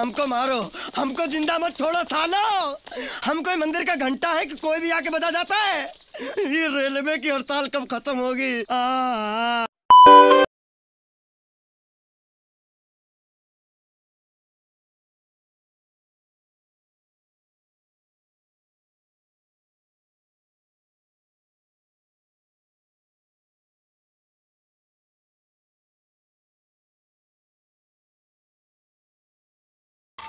हमको मारो। हमको ज़िंदा मत छोड़ो सालो। हम कोई मंदिर का घंटा है कि कोई भी आके बजा जाता है? ये रेलवे की हड़ताल कब खत्म होगी? आ, आ।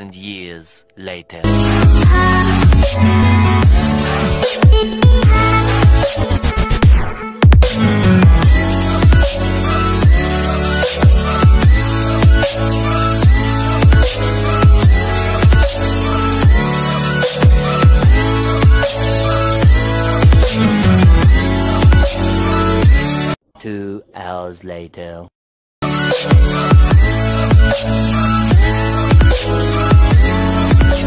Thousand years later. Two hours later.